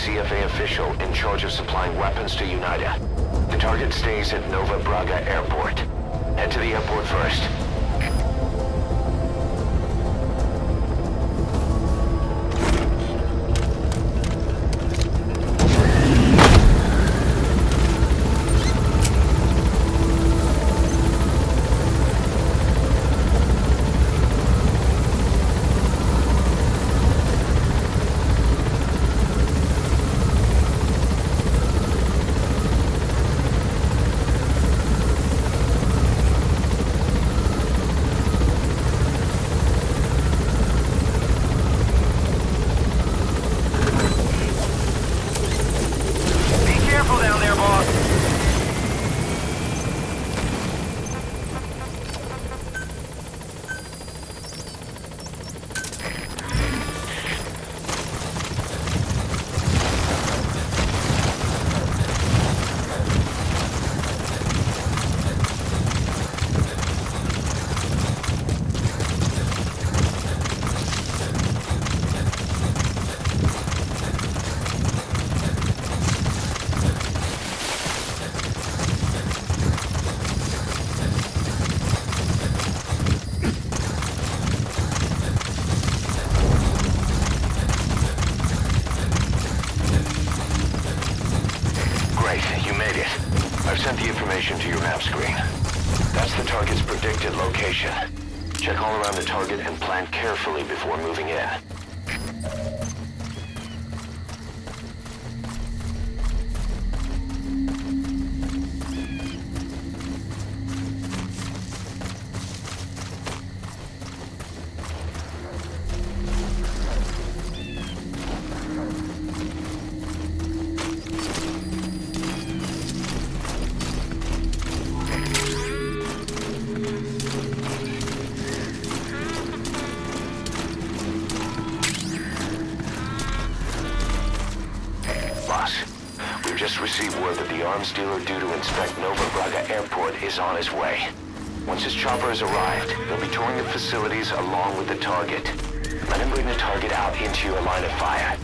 CFA official in charge of supplying weapons to UNITA. The target stays at Nova Braga Airport. Head to the airport first. Location. Check all around the target and plan carefully before moving in. Just received word that the arms dealer due to inspect Nova Braga Airport is on his way. Once his chopper has arrived, he'll be touring the facilities along with the target. Let him bring the target out into your line of fire.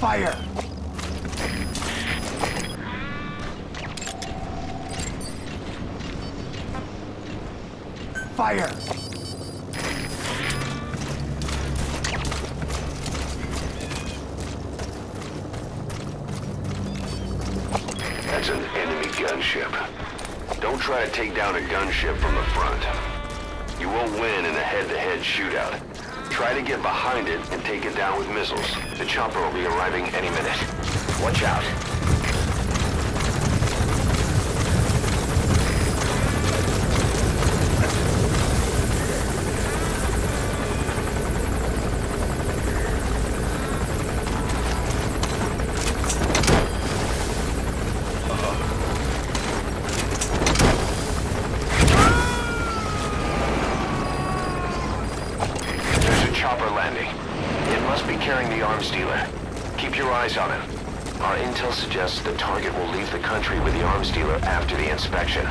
Fire! Fire! That's an enemy gunship. Don't try to take down a gunship from the front. You won't win in a head-to-head shootout. Try to get behind it and take it down with missiles. The chopper will be arriving any minute. Watch out. On him. Our intel suggests the target will leave the country with the arms dealer after the inspection.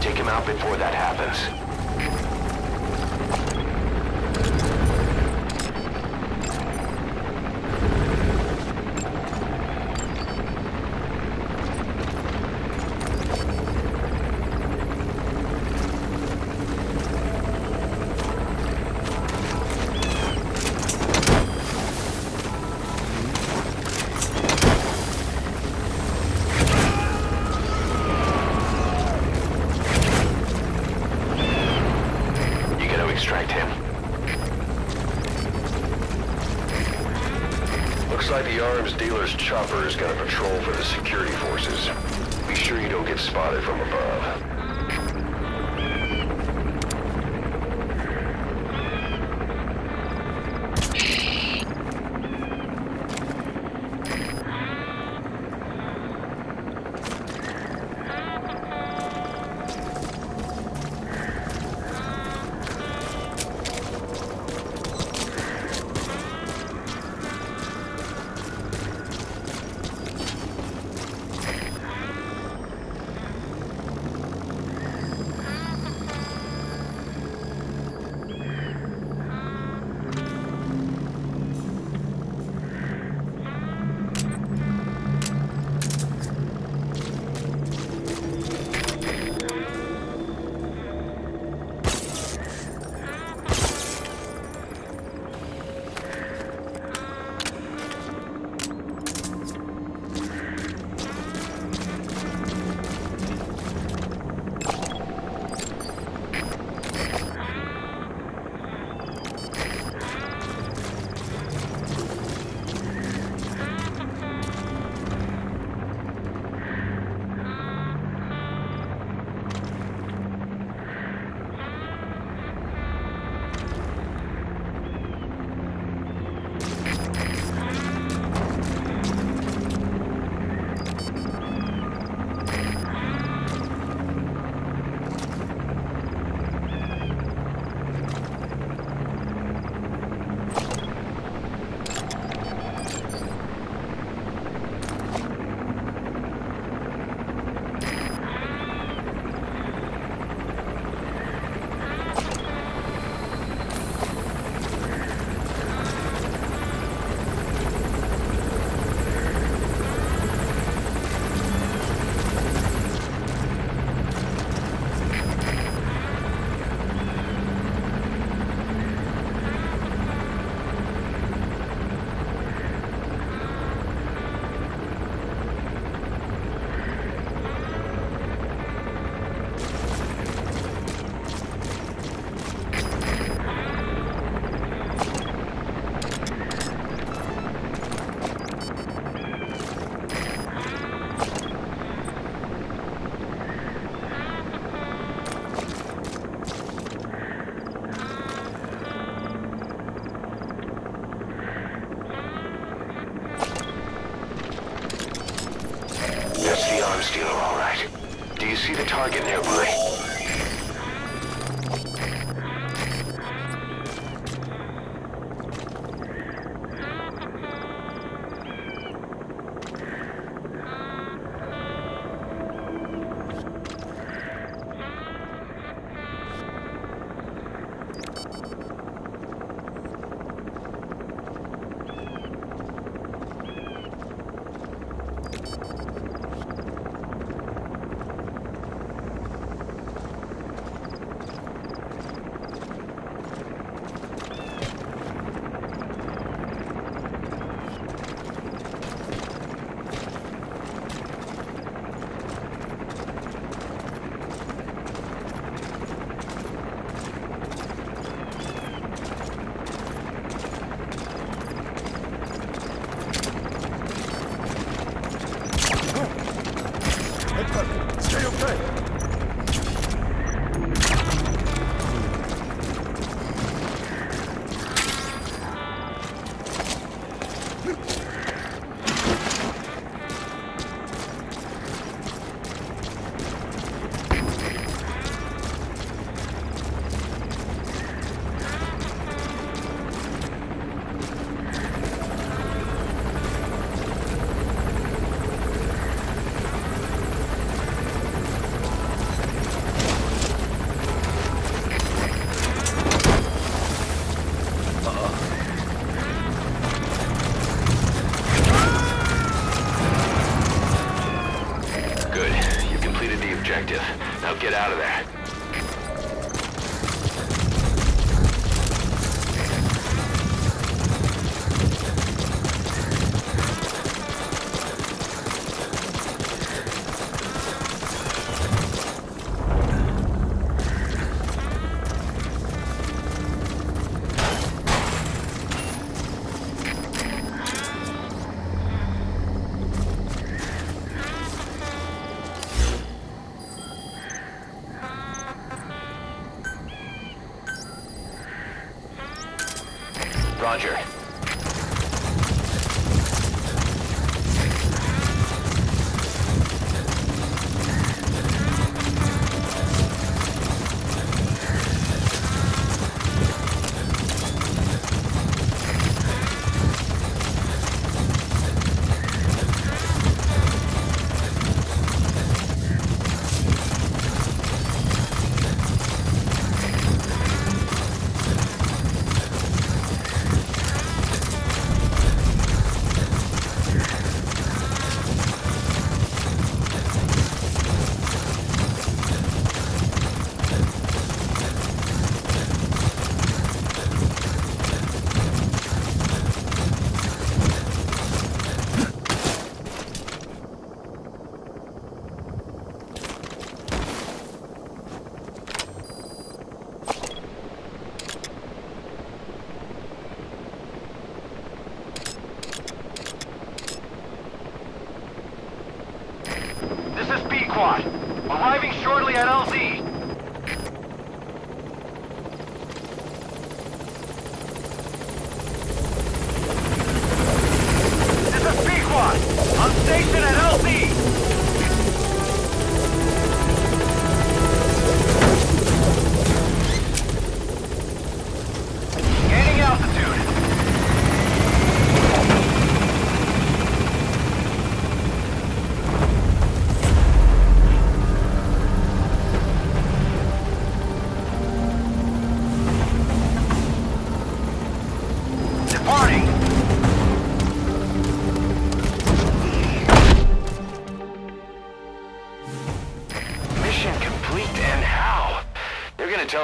Take him out before that happens. Dealer's chopper is gonna patrol for the security forces. Be sure you don't get spotted from above.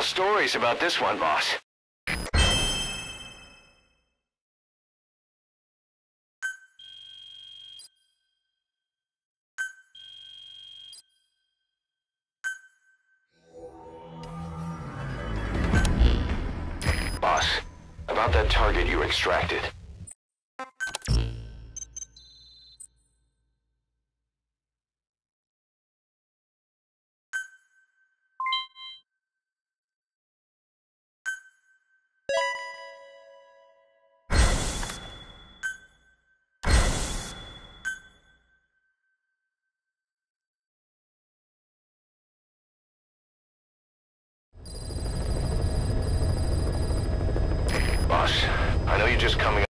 tell stories about this one, boss. Boss, about that target you extracted.